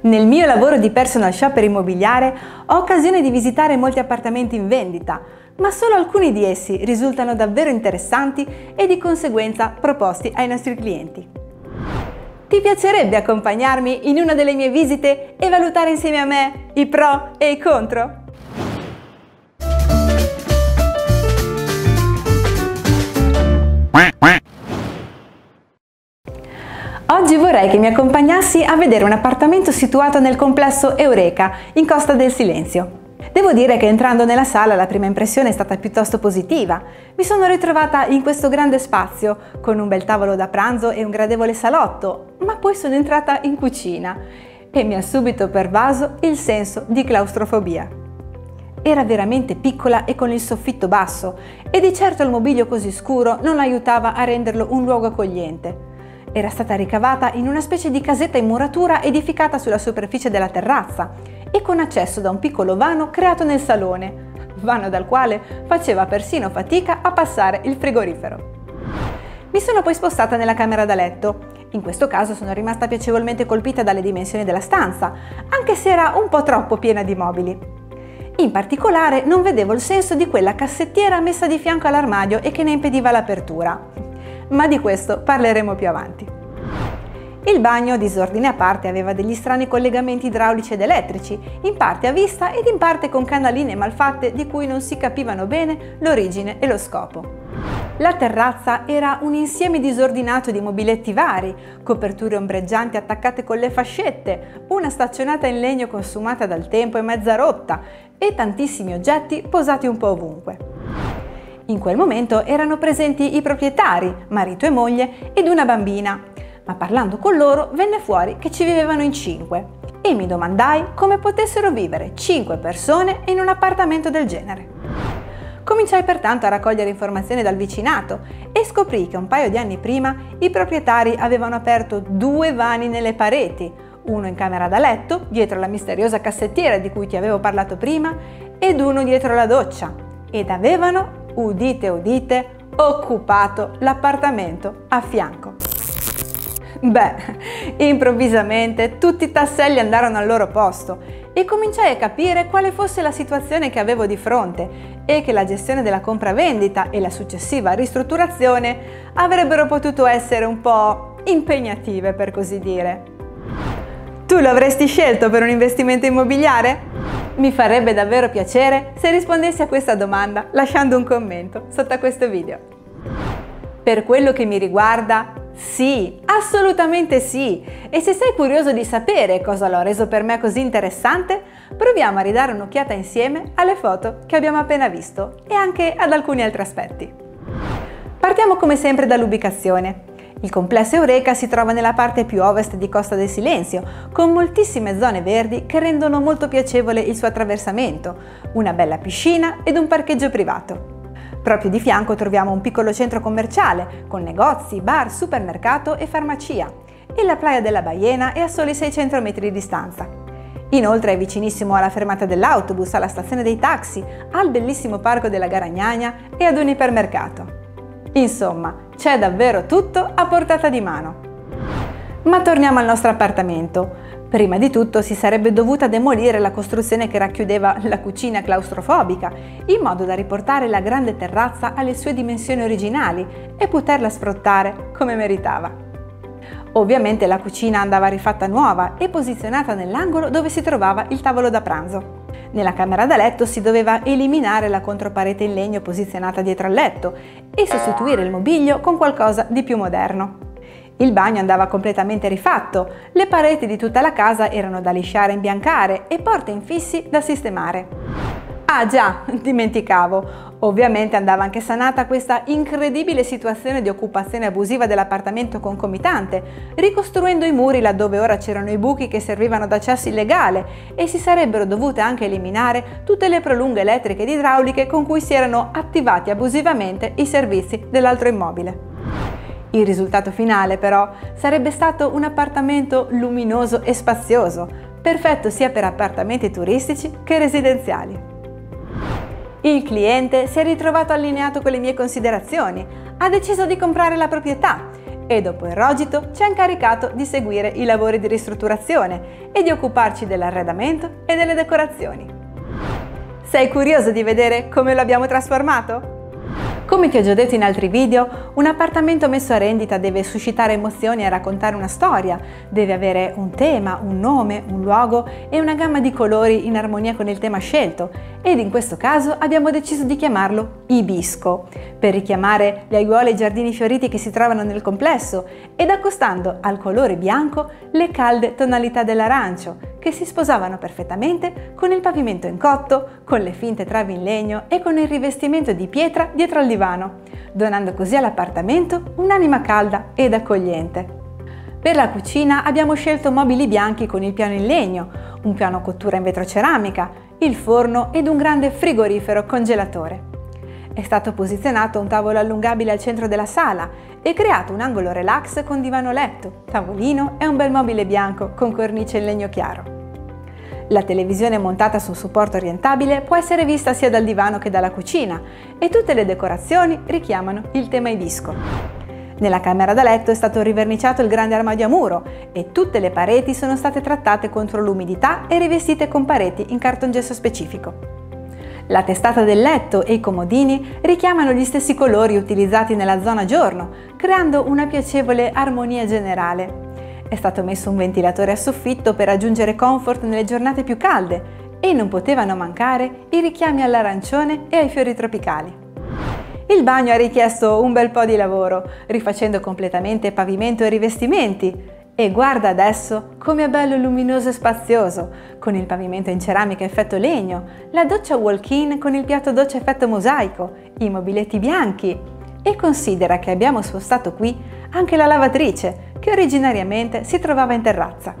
Nel mio lavoro di personal shopper immobiliare ho occasione di visitare molti appartamenti in vendita, ma solo alcuni di essi risultano davvero interessanti e di conseguenza proposti ai nostri clienti. Ti piacerebbe accompagnarmi in una delle mie visite e valutare insieme a me i pro e i contro? Oggi vorrei che mi accompagnassi a vedere un appartamento situato nel complesso Eureka, in Costa del Silenzio. Devo dire che entrando nella sala la prima impressione è stata piuttosto positiva. Mi sono ritrovata in questo grande spazio, con un bel tavolo da pranzo e un gradevole salotto, ma poi sono entrata in cucina e mi ha subito pervaso il senso di claustrofobia. Era veramente piccola e con il soffitto basso e di certo il mobilio così scuro non aiutava a renderlo un luogo accogliente. Era stata ricavata in una specie di casetta in muratura edificata sulla superficie della terrazza e con accesso da un piccolo vano creato nel salone, vano dal quale faceva persino fatica a passare il frigorifero. Mi sono poi spostata nella camera da letto. In questo caso sono rimasta piacevolmente colpita dalle dimensioni della stanza, anche se era un po' troppo piena di mobili. In particolare non vedevo il senso di quella cassettiera messa di fianco all'armadio e che ne impediva l'apertura. Ma di questo parleremo più avanti. Il bagno, disordine a parte, aveva degli strani collegamenti idraulici ed elettrici, in parte a vista ed in parte con canaline malfatte di cui non si capivano bene l'origine e lo scopo. La terrazza era un insieme disordinato di mobiletti vari, coperture ombreggianti attaccate con le fascette, una staccionata in legno consumata dal tempo e mezza rotta e tantissimi oggetti posati un po' ovunque. In quel momento erano presenti i proprietari, marito e moglie, ed una bambina, ma parlando con loro venne fuori che ci vivevano in cinque e mi domandai come potessero vivere cinque persone in un appartamento del genere. Cominciai pertanto a raccogliere informazioni dal vicinato e scoprì che un paio di anni prima i proprietari avevano aperto due vani nelle pareti, uno in camera da letto, dietro la misteriosa cassettiera di cui ti avevo parlato prima, ed uno dietro la doccia, ed avevano, udite udite, occupato l'appartamento a fianco. Beh, improvvisamente tutti i tasselli andarono al loro posto e cominciai a capire quale fosse la situazione che avevo di fronte e che la gestione della compravendita e la successiva ristrutturazione avrebbero potuto essere un po' impegnative per così dire. Tu lo avresti scelto per un investimento immobiliare? Mi farebbe davvero piacere se rispondessi a questa domanda lasciando un commento sotto a questo video. Per quello che mi riguarda, sì, assolutamente sì! E se sei curioso di sapere cosa l'ho reso per me così interessante, proviamo a ridare un'occhiata insieme alle foto che abbiamo appena visto e anche ad alcuni altri aspetti. Partiamo come sempre dall'ubicazione. Il complesso Eureka si trova nella parte più ovest di Costa del Silenzio, con moltissime zone verdi che rendono molto piacevole il suo attraversamento, una bella piscina ed un parcheggio privato. Proprio di fianco troviamo un piccolo centro commerciale con negozi, bar, supermercato e farmacia e la playa della Baiena è a soli 600 metri di distanza. Inoltre è vicinissimo alla fermata dell'autobus, alla stazione dei taxi, al bellissimo parco della Garagnagna e ad un ipermercato. Insomma, c'è davvero tutto a portata di mano. Ma torniamo al nostro appartamento. Prima di tutto si sarebbe dovuta demolire la costruzione che racchiudeva la cucina claustrofobica, in modo da riportare la grande terrazza alle sue dimensioni originali e poterla sfruttare come meritava. Ovviamente la cucina andava rifatta nuova e posizionata nell'angolo dove si trovava il tavolo da pranzo. Nella camera da letto si doveva eliminare la controparete in legno posizionata dietro al letto e sostituire il mobilio con qualcosa di più moderno. Il bagno andava completamente rifatto, le pareti di tutta la casa erano da lisciare e imbiancare e porte infissi da sistemare. Ah già, dimenticavo, ovviamente andava anche sanata questa incredibile situazione di occupazione abusiva dell'appartamento concomitante, ricostruendo i muri laddove ora c'erano i buchi che servivano d'accesso illegale e si sarebbero dovute anche eliminare tutte le prolunghe elettriche ed idrauliche con cui si erano attivati abusivamente i servizi dell'altro immobile. Il risultato finale però sarebbe stato un appartamento luminoso e spazioso, perfetto sia per appartamenti turistici che residenziali. Il cliente si è ritrovato allineato con le mie considerazioni, ha deciso di comprare la proprietà e dopo il rogito ci ha incaricato di seguire i lavori di ristrutturazione e di occuparci dell'arredamento e delle decorazioni. Sei curioso di vedere come lo abbiamo trasformato? Come ti ho già detto in altri video, un appartamento messo a rendita deve suscitare emozioni e raccontare una storia, deve avere un tema, un nome, un luogo e una gamma di colori in armonia con il tema scelto. Ed in questo caso abbiamo deciso di chiamarlo Ibisco, per richiamare le aiuole e i giardini fioriti che si trovano nel complesso ed accostando al colore bianco le calde tonalità dell'arancio, che si sposavano perfettamente con il pavimento in cotto, con le finte travi in legno e con il rivestimento di pietra dietro al divano, donando così all'appartamento un'anima calda ed accogliente. Per la cucina abbiamo scelto mobili bianchi con il piano in legno, un piano cottura in vetroceramica, il forno ed un grande frigorifero congelatore. È stato posizionato un tavolo allungabile al centro della sala e creato un angolo relax con divano letto, tavolino e un bel mobile bianco con cornice in legno chiaro. La televisione montata su supporto orientabile può essere vista sia dal divano che dalla cucina e tutte le decorazioni richiamano il tema ibisco. Nella camera da letto è stato riverniciato il grande armadio a muro e tutte le pareti sono state trattate contro l'umidità e rivestite con pareti in cartongesso specifico. La testata del letto e i comodini richiamano gli stessi colori utilizzati nella zona giorno, creando una piacevole armonia generale. È stato messo un ventilatore a soffitto per aggiungere comfort nelle giornate più calde e non potevano mancare i richiami all'arancione e ai fiori tropicali. Il bagno ha richiesto un bel po' di lavoro, rifacendo completamente pavimento e rivestimenti, e guarda adesso come è bello luminoso e spazioso, con il pavimento in ceramica effetto legno, la doccia walk-in con il piatto doccia effetto mosaico, i mobiletti bianchi. E considera che abbiamo spostato qui anche la lavatrice, che originariamente si trovava in terrazza.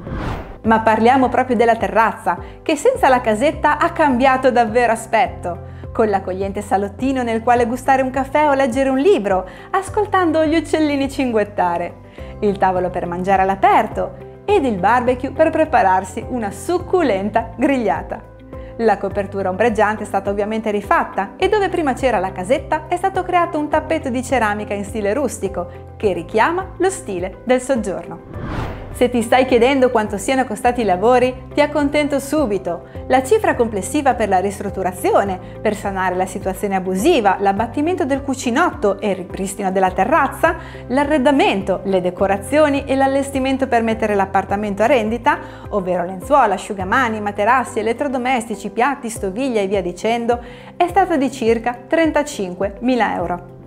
Ma parliamo proprio della terrazza, che senza la casetta ha cambiato davvero aspetto con l'accogliente salottino nel quale gustare un caffè o leggere un libro, ascoltando gli uccellini cinguettare il tavolo per mangiare all'aperto ed il barbecue per prepararsi una succulenta grigliata. La copertura ombreggiante è stata ovviamente rifatta e dove prima c'era la casetta è stato creato un tappeto di ceramica in stile rustico che richiama lo stile del soggiorno. Se ti stai chiedendo quanto siano costati i lavori, ti accontento subito. La cifra complessiva per la ristrutturazione, per sanare la situazione abusiva, l'abbattimento del cucinotto e il ripristino della terrazza, l'arredamento, le decorazioni e l'allestimento per mettere l'appartamento a rendita, ovvero lenzuola, asciugamani, materassi, elettrodomestici, piatti, stoviglie e via dicendo, è stata di circa 35.000 euro.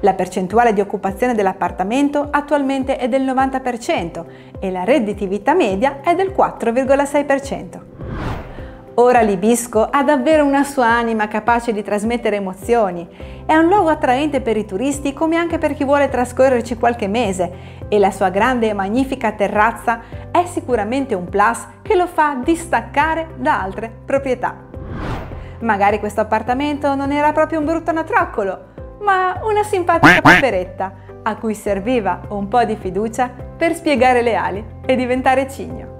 La percentuale di occupazione dell'appartamento attualmente è del 90% e la redditività media è del 4,6%. Ora l'Ibisco ha davvero una sua anima capace di trasmettere emozioni. È un luogo attraente per i turisti come anche per chi vuole trascorrerci qualche mese e la sua grande e magnifica terrazza è sicuramente un plus che lo fa distaccare da altre proprietà. Magari questo appartamento non era proprio un brutto anatroccolo, ma una simpatica paperetta a cui serviva un po' di fiducia per spiegare le ali e diventare cigno.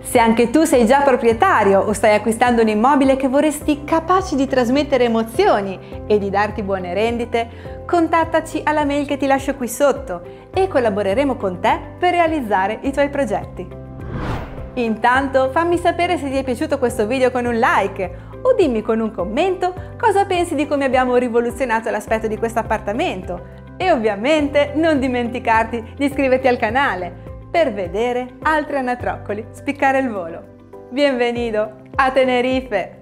Se anche tu sei già proprietario o stai acquistando un immobile che vorresti capaci di trasmettere emozioni e di darti buone rendite, contattaci alla mail che ti lascio qui sotto e collaboreremo con te per realizzare i tuoi progetti. Intanto fammi sapere se ti è piaciuto questo video con un like o dimmi con un commento cosa pensi di come abbiamo rivoluzionato l'aspetto di questo appartamento e ovviamente non dimenticarti di iscriverti al canale per vedere altri anatroccoli spiccare il volo. Bienvenido a Tenerife!